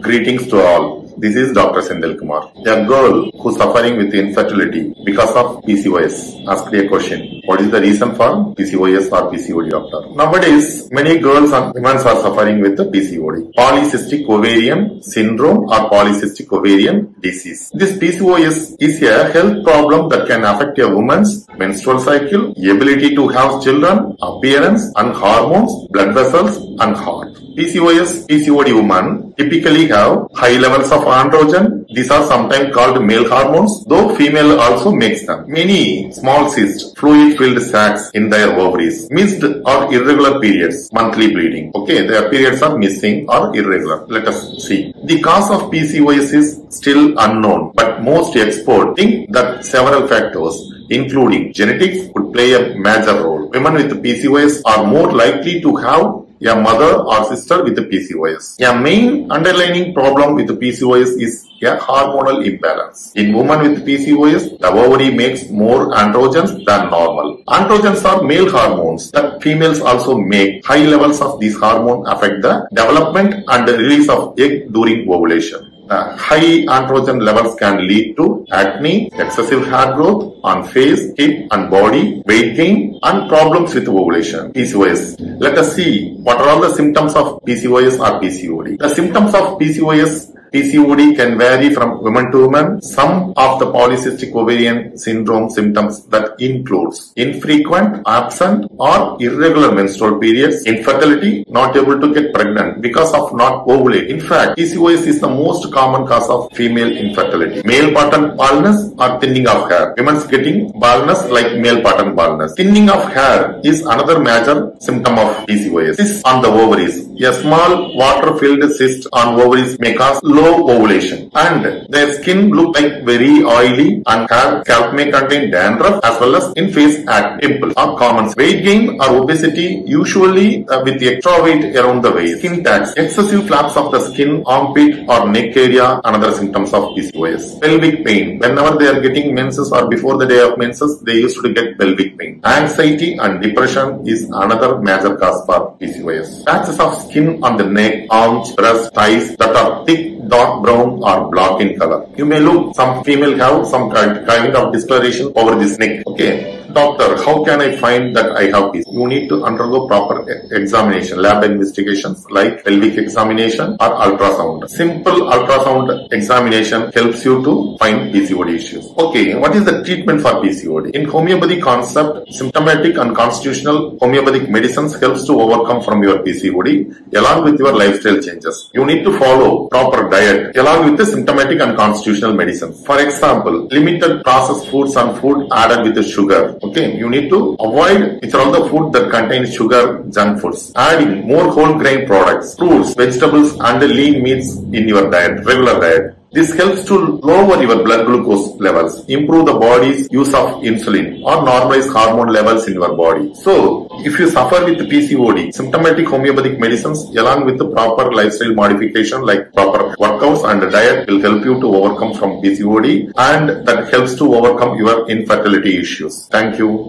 Greetings to all. This is Dr. Sendil Kumar. A girl who's suffering with infertility because of PCOS asked me a question. What is the reason for PCOS or PCOD, doctor? Nowadays, many girls and women are suffering with the PCOD. Polycystic ovarian syndrome or polycystic ovarian disease. This PCOS is a health problem that can affect a woman's menstrual cycle, ability to have children, appearance and hormones, blood vessels and heart. PCOS, PCOD women typically have high levels of androgen. These are sometimes called male hormones, though female also makes them. Many small cysts, fluid-filled sacs in their ovaries, missed or irregular periods, monthly bleeding. Okay, their periods are missing or irregular. Let us see. The cause of PCOS is still unknown, but most experts think that several factors including genetics could play a major role. Women with PCOS are more likely to have a mother or sister with PCOS. A main underlying problem with PCOS is a hormonal imbalance. In women with PCOS, the ovary makes more androgens than normal. Androgens are male hormones that females also make. High levels of these hormones affect the development and the release of egg during ovulation. Uh, high androgen levels can lead to acne, excessive hair growth on face, hip and body, weight gain and problems with ovulation, PCOS. Let us see what are all the symptoms of PCOS or PCOD. The symptoms of PCOS PCOD can vary from woman to woman. Some of the polycystic ovarian syndrome symptoms that includes infrequent, absent or irregular menstrual periods, infertility, not able to get pregnant because of not ovulate. In fact, PCOS is the most common cause of female infertility. Male pattern baldness or thinning of hair. Women's getting baldness like male pattern baldness. Thinning of hair is another major symptom of PCOS. This on the ovaries. A small water-filled cyst on ovaries may cause low ovulation and their skin look like very oily and hair scalp may contain dandruff as well as in face acne pimples are common. Weight gain or obesity usually uh, with extra weight around the waist. Skin tags, excessive flaps of the skin, armpit or neck area, another symptoms of PCOS. Pelvic pain. Whenever they are getting menses or before the day of menses, they used to get pelvic pain. Anxiety and depression is another major cause for PCOS. Patches of skin on the neck, arms, breast, thighs that are thick dark brown or black in color. You may look, some female have some kind, kind of discoloration over this neck. Okay. Doctor, how can I find that I have this? You need to undergo proper examination, lab investigations like pelvic examination or ultrasound. Simple ultrasound examination helps you to find PCOD issues. Okay, what is the treatment for PCOD? In homeopathy concept, symptomatic and constitutional homeopathic medicines helps to overcome from your PCOD along with your lifestyle changes. You need to follow proper diet along with the symptomatic and constitutional medicines. For example, limited processed foods and food added with sugar. Okay, you need to avoid are all the food that contains sugar, junk foods. Adding more whole grain products, fruits, vegetables and lean meats in your diet, regular diet. This helps to lower your blood glucose levels, improve the body's use of insulin or normalize hormone levels in your body. So, if you suffer with PCOD, symptomatic homeopathic medicines along with the proper lifestyle modification like proper workouts and diet will help you to overcome from PCOD and that helps to overcome your infertility issues. Thank you.